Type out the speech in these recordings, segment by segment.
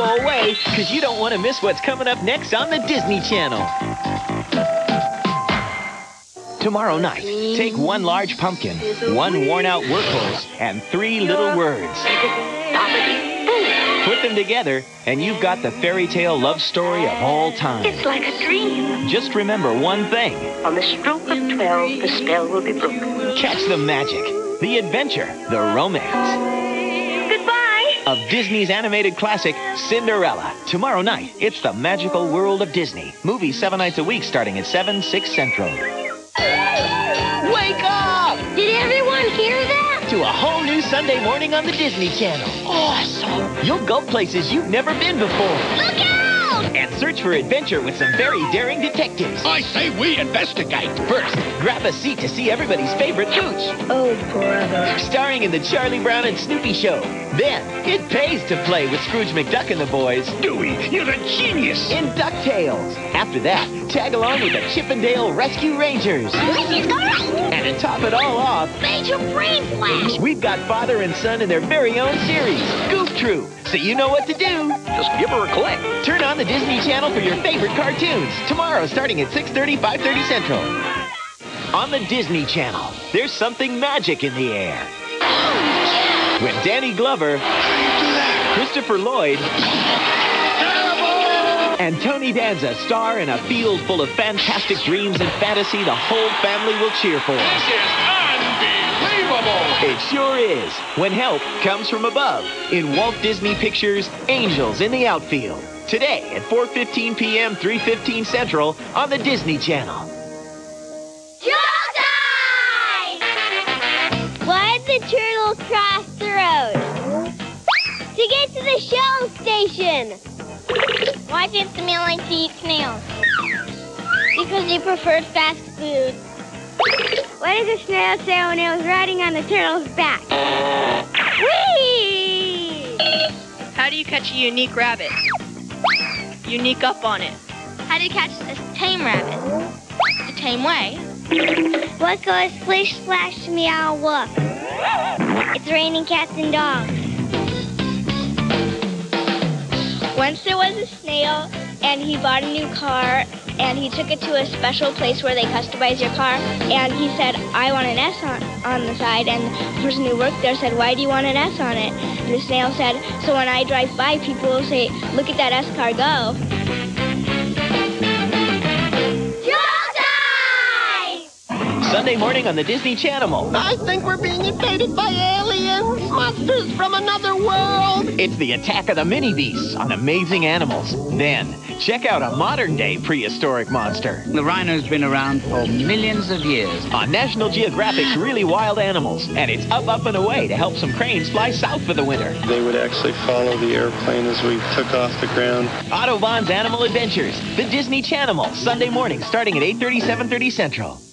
go away, because you don't want to miss what's coming up next on the Disney Channel. Tomorrow night, take one large pumpkin, one worn-out workhorse, and three little words. Put them together, and you've got the fairy tale love story of all time. It's like a dream. Just remember one thing. On the stroke of 12, the spell will be broken. Catch the magic, the adventure, the romance. Of Disney's animated classic, Cinderella. Tomorrow night, it's the magical world of Disney. Movie seven nights a week starting at 7, 6 Central. Wake up Did everyone hear that? to a whole new Sunday morning on the Disney Channel. Awesome. You'll go places you've never been before Look out! And search for adventure with some very daring detectives. I say we investigate. First, grab a seat to see everybody's favorite pooch. Oh, brother. starring in the Charlie Brown and Snoopy Show. Then, it pays to play with Scrooge McDuck and the boys Dewey, you're a genius. in DuckTales. After that, tag along with the Chip 'n Dale Rescue Rangers. This is great! And to top it all off, Major brain flash! we've got father and son in their very own series, Goof Troop. So you know what to do. Just give her a click. Turn on the Disney Channel for your favorite cartoons. Tomorrow, starting at 6.30, 5.30 Central. On the Disney Channel, there's something magic in the air. Oh, when Danny Glover, Christopher Lloyd, and Tony Danza star in a field full of fantastic dreams and fantasy the whole family will cheer for. This is unbelievable. It sure is. When help comes from above in Walt Disney Pictures' Angels in the Outfield. Today at 4:15 p.m., 3:15 Central on the Disney Channel. Why did the turtle cross the road? To get to the shell station. Why did the snail like to eat snails? Because he preferred fast food. What did the snail say when it was riding on the turtle's back? Whee! How do you catch a unique rabbit? Unique up on it. How do you catch a tame rabbit? The tame way. What goes splish splash meow whoop? It's raining cats and dogs. Once there was a snail and he bought a new car and he took it to a special place where they customize your car and he said, I want an S on, on the side and the person who worked there said, Why do you want an S on it? And the snail said, So when I drive by people will say, Look at that S car go. Sunday morning on the Disney Channel. I think we're being invaded by aliens, monsters from another world. It's the attack of the mini beasts on amazing animals. Then, check out a modern day prehistoric monster The rhino's been around for millions of years. on National Geographic's Really Wild Animals. And it's up, up, and away to help some cranes fly south for the winter. They would actually follow the airplane as we took off the ground. Audubon's Animal Adventures, the Disney Channel, Sunday morning starting at 8.30, 7.30 Central.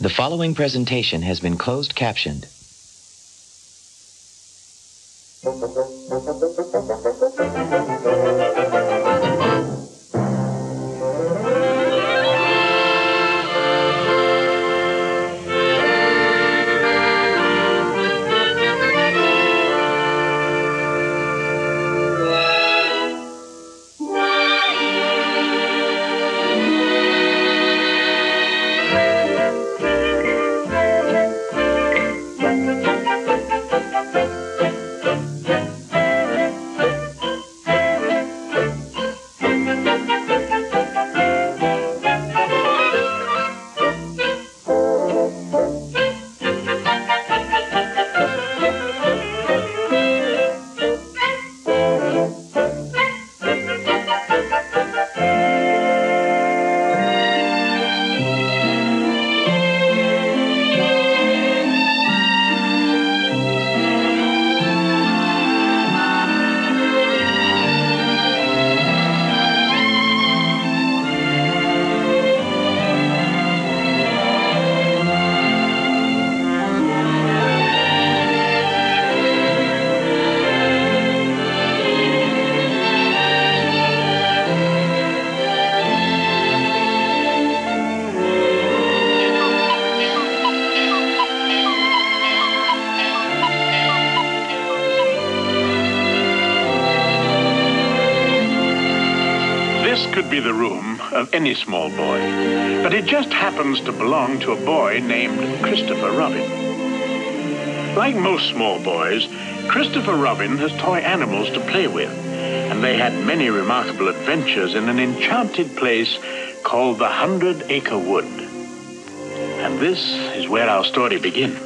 The following presentation has been closed captioned. Could be the room of any small boy, but it just happens to belong to a boy named Christopher Robin. Like most small boys, Christopher Robin has toy animals to play with, and they had many remarkable adventures in an enchanted place called the Hundred Acre Wood. And this is where our story begins.